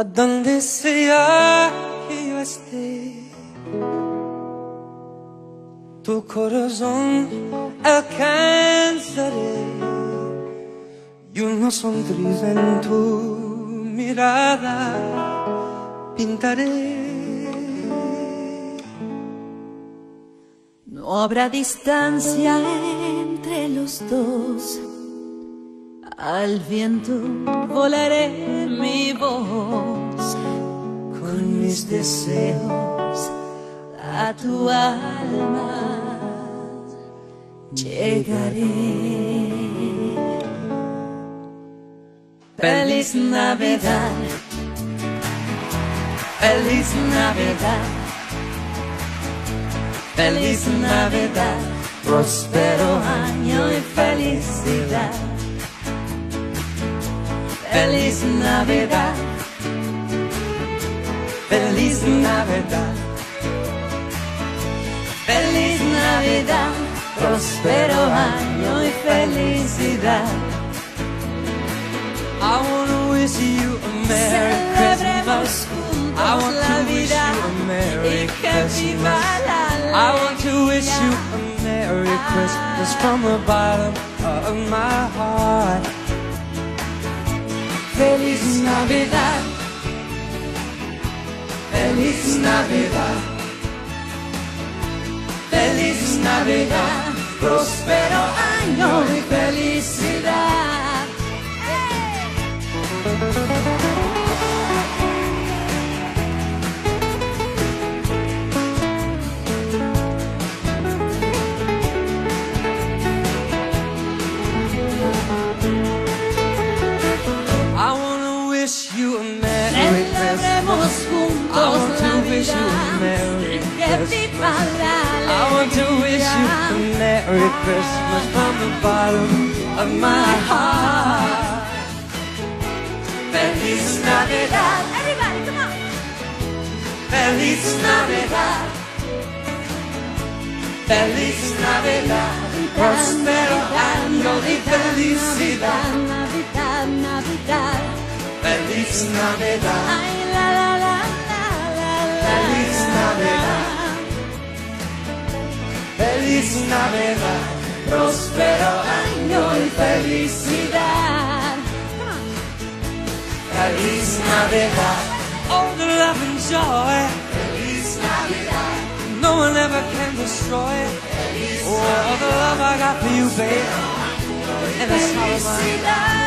a donde sea que yo esté. Tu corazón alcanzaré y una sonrisa en tu mirada pintaré. No habrá distancia entre los dos. Al viento volaré mi voz con mis deseos a tu alma llegaré. Feliz Navidad, feliz Navidad, feliz Navidad, próspero año y felicidad. Feliz Navidad, Feliz Navidad, feliz Navidad, próspero año y felicidad. I wanna wish you a Merry Celebremos Christmas. I want to wish you a Merry y que viva Christmas. I want to wish you a Merry Christmas from the bottom of my heart. Feliz Navidad, Feliz Navidad, Feliz Navidad, próspero año y felicidad. Wish you a Merry Christmas. I want to wish you a Merry Christmas. I want to wish you a. Merry Christmas from the bottom of my heart. Feliz Navidad, Everybody, come on. Feliz Navidad, Feliz Navidad, próspero año y felicidad. Navidad, Navidad. Feliz Navidad, Ay, la, la, la, la, la, la. Feliz Navidad. Feliz Navidad, próspero año y felicidad. Feliz Navidad, all the love and joy. Feliz Navidad, no one ever can destroy. Oh, all the love I got for you, babe. And all mine. Felicidad.